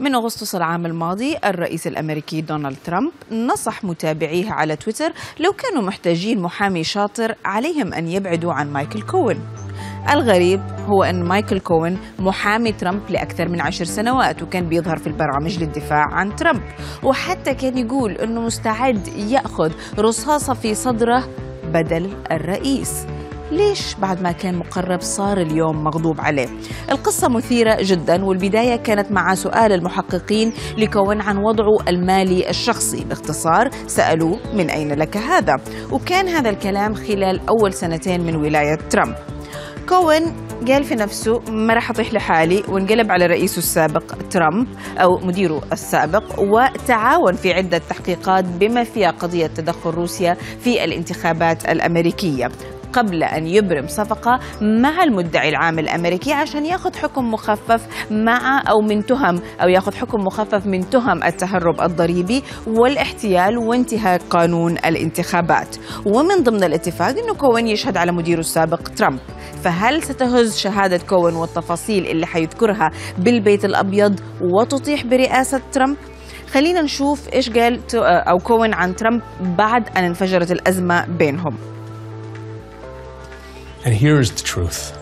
من أغسطس العام الماضي الرئيس الأمريكي دونالد ترامب نصح متابعيه على تويتر لو كانوا محتاجين محامي شاطر عليهم أن يبعدوا عن مايكل كوهين. الغريب هو أن مايكل كوهين محامي ترامب لأكثر من عشر سنوات وكان بيظهر في البرامج للدفاع عن ترامب. وحتى كان يقول أنه مستعد يأخذ رصاصة في صدره بدل الرئيس. ليش بعد ما كان مقرب صار اليوم مغضوب عليه؟ القصة مثيرة جدا والبداية كانت مع سؤال المحققين لكون عن وضعه المالي الشخصي. باختصار سألوه من أين لك هذا؟ وكان هذا الكلام خلال أول سنتين من ولاية ترامب. كوين قال في نفسه ما راح أطيح لحالي. وانقلب على رئيسه السابق ترامب أو مديره السابق وتعاون في عدة تحقيقات بما فيها قضية تدخل روسيا في الانتخابات الأمريكية. قبل أن يبرم صفقة مع المدعي العام الأمريكي عشان ياخذ حكم مخفف مع أو من تهم أو ياخذ حكم مخفف من تهم التهرب الضريبي والاحتيال وانتهاك قانون الانتخابات. ومن ضمن الاتفاق أنه كوهين يشهد على مديره السابق ترامب. فهل ستهز شهادة كوهين والتفاصيل اللي حيذكرها بالبيت الأبيض وتطيح برئاسة ترامب؟ خلينا نشوف إيش قال أو كوهين عن ترامب بعد أن انفجرت الأزمة بينهم. And here is the truth.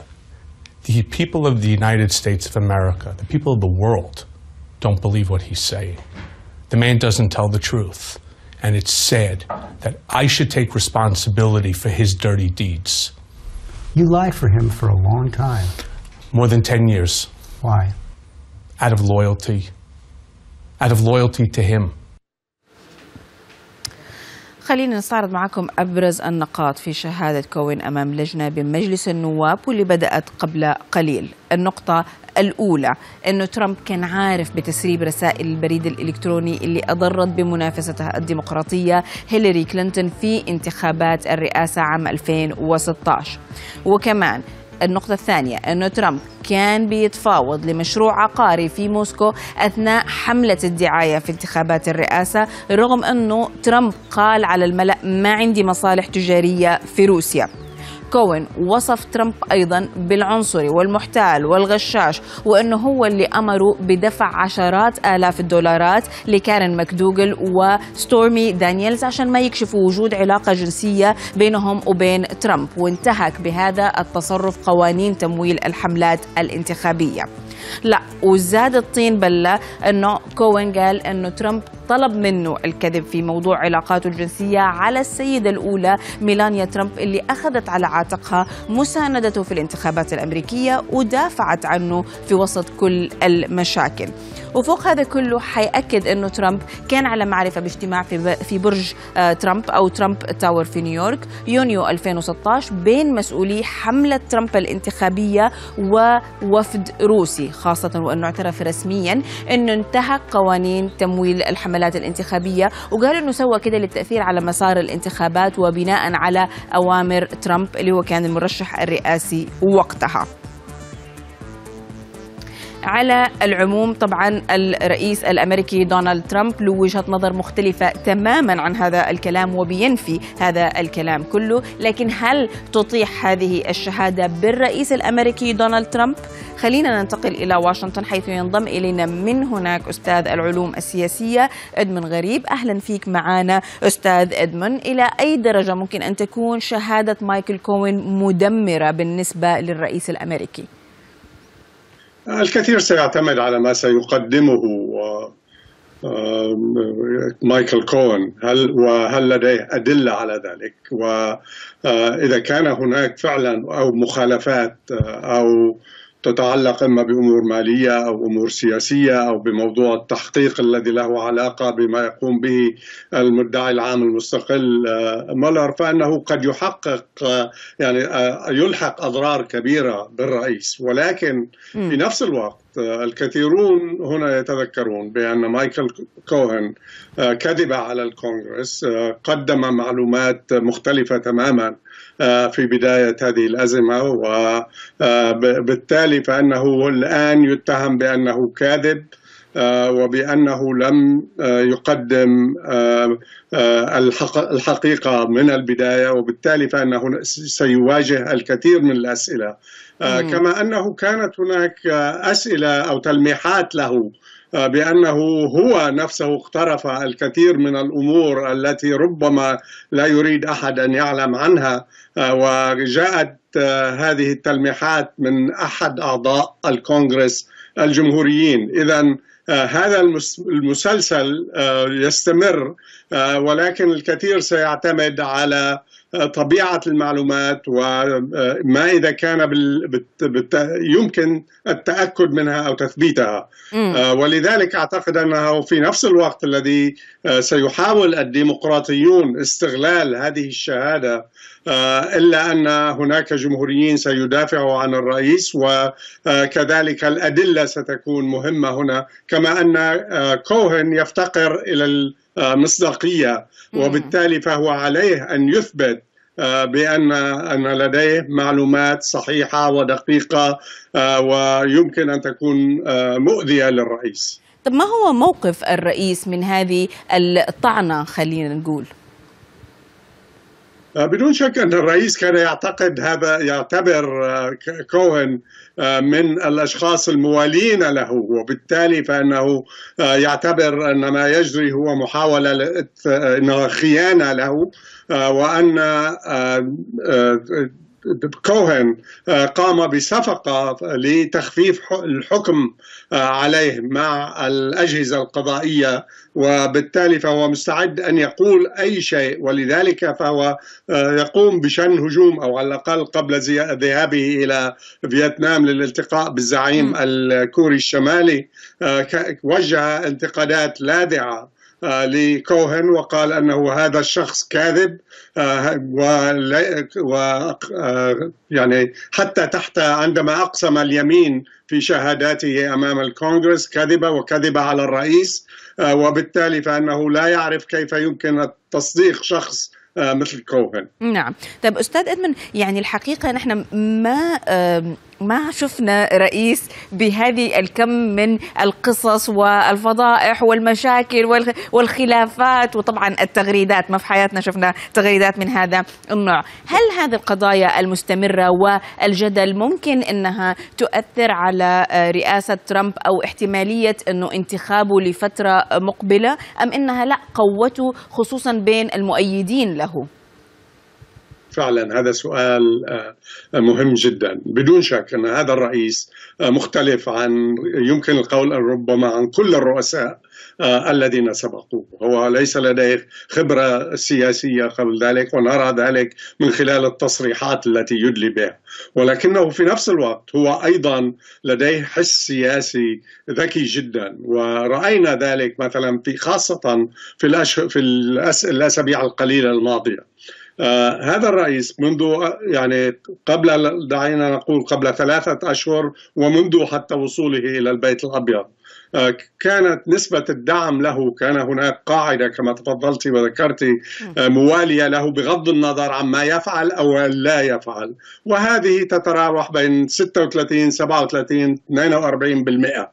The people of the United States of America, the people of the world, don't believe what he's saying. The man doesn't tell the truth. And it's sad that I should take responsibility for his dirty deeds. You lied for him for a long time. More than 10 years. Why? Out of loyalty. Out of loyalty to him. خلينا نستعرض معكم أبرز النقاط في شهادة كوين أمام لجنة بمجلس النواب واللي بدأت قبل قليل. النقطة الأولى أنه ترامب كان عارف بتسريب رسائل البريد الإلكتروني اللي أضرت بمنافسته الديمقراطية هيلاري كلينتون في انتخابات الرئاسة عام 2016 وكمان النقطة الثانية أنه ترامب كان بيتفاوض لمشروع عقاري في موسكو أثناء حملة الدعاية في انتخابات الرئاسة رغم أنه ترامب قال على الملأ ما عندي مصالح تجارية في روسيا. كوين وصف ترامب أيضا بالعنصري والمحتال والغشاش وأنه هو اللي أمره بدفع عشرات آلاف الدولارات لكارين ماكدوغل وستورمي دانييلز عشان ما يكشفوا وجود علاقة جنسية بينهم وبين ترامب. وانتهك بهذا التصرف قوانين تمويل الحملات الانتخابية. لا وزاد الطين بلة إنه كوين قال إنه ترامب طلب منه الكذب في موضوع علاقاته الجنسية على السيدة الأولى ميلانيا ترامب اللي أخذت على عاتقها مساندته في الانتخابات الأمريكية ودافعت عنه في وسط كل المشاكل. وفوق هذا كله حيأكد أنه ترامب كان على معرفة باجتماع في في برج ترامب أو ترامب تاور في نيويورك يونيو 2016 بين مسؤولي حملة ترامب الانتخابية ووفد روسي خاصة وأنه اعترف رسميا أنه انتهك قوانين تمويل الحملات الانتخابية وقال أنه سوى كده للتأثير على مسار الانتخابات وبناء على أوامر ترامب اللي هو كان المرشح الرئاسي وقتها. على العموم طبعا الرئيس الأمريكي دونالد ترامب له وجهة نظر مختلفة تماما عن هذا الكلام وبينفي هذا الكلام كله، لكن هل تطيح هذه الشهادة بالرئيس الأمريكي دونالد ترامب؟ خلينا ننتقل إلى واشنطن حيث ينضم إلينا من هناك أستاذ العلوم السياسية إدمن غريب، أهلا فيك معنا أستاذ إدمن، إلى أي درجة ممكن أن تكون شهادة مايكل كوين مدمرة بالنسبة للرئيس الأمريكي؟ الكثير سيعتمد على ما سيقدمه مايكل كوين هل وهل لديه أدلة على ذلك؟ وإذا كان هناك فعلا أو مخالفات أو تتعلق إما بأمور مالية أو أمور سياسية أو بموضوع التحقيق الذي له علاقة بما يقوم به المدعي العام المستقل مولر فإنه قد يحقق يعني يلحق أضرار كبيرة بالرئيس. ولكن في نفس الوقت الكثيرون هنا يتذكرون بأن مايكل كوهن كذب على الكونغرس قدم معلومات مختلفة تماما في بداية هذه الأزمة وبالتالي فإنه الآن يتهم بأنه كاذب وبأنه لم يقدم الحقيقة من البداية وبالتالي فإنه سيواجه الكثير من الأسئلة. كما أنه كانت هناك أسئلة أو تلميحات له بأنه هو نفسه اقترف الكثير من الأمور التي ربما لا يريد أحد أن يعلم عنها وجاءت هذه التلميحات من أحد أعضاء الكونغرس الجمهوريين. إذا هذا المسلسل يستمر ولكن الكثير سيعتمد على طبيعة المعلومات وما إذا كان يمكن التأكد منها أو تثبيتها. ولذلك أعتقد أنه في نفس الوقت الذي سيحاول الديمقراطيون استغلال هذه الشهادة إلا أن هناك جمهوريين سيدافعوا عن الرئيس وكذلك الأدلة ستكون مهمة هنا كما أن كوهن يفتقر إلى المصداقية وبالتالي فهو عليه أن يثبت بأن أن لديه معلومات صحيحة ودقيقة ويمكن أن تكون مؤذية للرئيس طب ما هو موقف الرئيس من هذه الطعنة خلينا نقول؟ بدون شك أن الرئيس كان يعتقد هذا يعتبر كوهن من الأشخاص الموالين له وبالتالي فإنه يعتبر أن ما يجري هو محاولة إنه خيانة له وأن كوهن قام بصفقة لتخفيف الحكم عليه مع الأجهزة القضائية. وبالتالي فهو مستعد أن يقول أي شيء. ولذلك فهو يقوم بشن هجوم أو على الأقل قبل ذهابه إلى فيتنام للالتقاء بالزعيم الكوري الشمالي. وجه انتقادات لاذعة لكوهن وقال أنه هذا الشخص كاذب و يعني حتى تحت عندما أقسم اليمين في شهاداته أمام الكونغرس كذب وكذب على الرئيس وبالتالي فإنه لا يعرف كيف يمكن تصديق شخص مثل كوهن. نعم. طيب أستاذ إدمن يعني الحقيقة نحن ما ما شفنا رئيس بهذه الكم من القصص والفضائح والمشاكل والخلافات وطبعا التغريدات. ما في حياتنا شفنا تغريدات من هذا النوع. هل هذه القضايا المستمرة والجدل ممكن أنها تؤثر على رئاسة ترامب أو احتمالية أنه انتخابه لفترة مقبلة أم أنها لا قوته خصوصا بين المؤيدين له؟ فعلا هذا سؤال مهم جدا. بدون شك أن هذا الرئيس مختلف عن يمكن القول ربما عن كل الرؤساء الذين سبقوه. هو ليس لديه خبرة سياسية قبل ذلك ونرى ذلك من خلال التصريحات التي يدلي بها. ولكنه في نفس الوقت هو أيضا لديه حس سياسي ذكي جدا. ورأينا ذلك مثلا في خاصة في, في الأسابيع القليلة الماضية. آه هذا الرئيس منذ يعني قبل دعينا نقول قبل ثلاثة أشهر ومنذ حتى وصوله إلى البيت الأبيض. آه كانت نسبة الدعم له كان هناك قاعدة كما تفضلت وذكرت آه موالية له بغض النظر عما يفعل أو لا يفعل. وهذه تتراوح بين 36 37 42%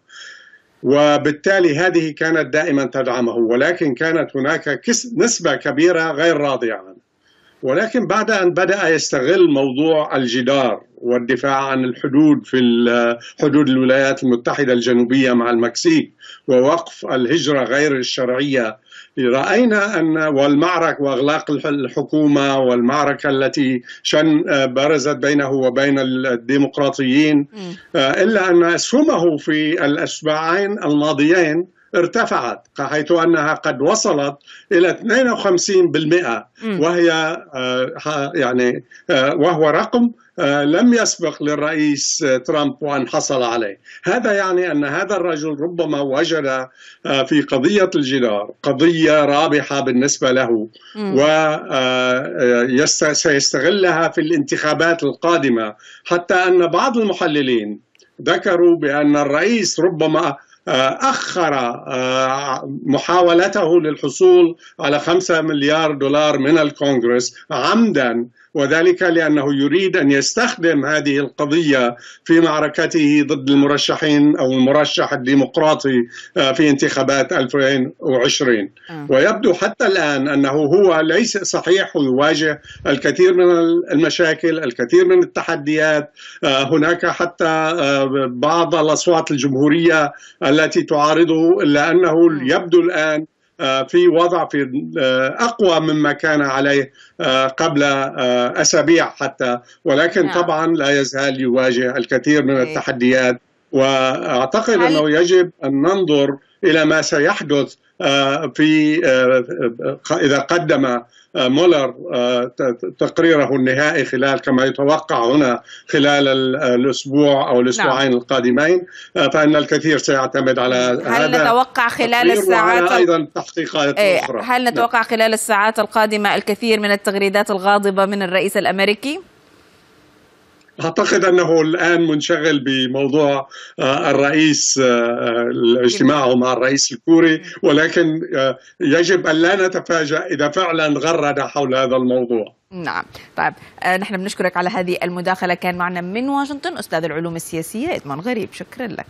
وبالتالي هذه كانت دائما تدعمه ولكن كانت هناك نسبة كبيرة غير راضية عنه. ولكن بعد أن بدأ يستغل موضوع الجدار والدفاع عن الحدود في حدود الولايات المتحدة الجنوبية مع المكسيك ووقف الهجرة غير الشرعية رأينا أن والمعركة وإغلاق الحكومة والمعركة التي شن برزت بينه وبين الديمقراطيين إلا أن أسهمه في الأسبوعين الماضيين ارتفعت حيث أنها قد وصلت إلى 52% وهي يعني وهو رقم لم يسبق للرئيس ترامب وان حصل عليه. هذا يعني أن هذا الرجل ربما وجد في قضية الجدار قضية رابحة بالنسبة له وسيستغلها في الانتخابات القادمة. حتى أن بعض المحللين ذكروا بأن الرئيس ربما أخر محاولته للحصول على خمسة مليار دولار من الكونغرس عمدا وذلك لأنه يريد أن يستخدم هذه القضية في معركته ضد المرشحين أو المرشح الديمقراطي آه، في انتخابات 2020 آه. ويبدو حتى الآن أنه هو ليس صحيح ويواجه الكثير من المشاكل الكثير من التحديات آه، هناك حتى آه، بعض الأصوات الجمهورية التي تعارضه إلا أنه يبدو الآن آه، في وضع في آه، أقوى مما كان عليه آه، قبل أسابيع حتى ولكن نعم. طبعا لا يزال يواجه الكثير من. التحديات وأعتقد أنه يجب أن ننظر إلى ما سيحدث آه، في آه، إذا قدم آه، مولر تقريره النهائي خلال كما يتوقع هنا خلال ال- الأسبوع أو الأسبوعين القادمين آه، فإن الكثير سيعتمد على هل هذا نتوقع خلال الساعات أيضا تحقيقات إيه، أخرى. هل نتوقع خلال الساعات القادمة الكثير من التغريدات الغاضبة من الرئيس الأمريكي؟ أعتقد أنه الآن منشغل بموضوع آه، الرئيس آه، اجتماعه مع الرئيس الكوري ولكن آه، يجب أن لا نتفاجأ إذا فعلا غرد حول هذا الموضوع. نعم. طيب آه، نحن بنشكرك على هذه المداخلة. كان معنا من واشنطن أستاذ العلوم السياسية إدمان غريب. شكرا لك.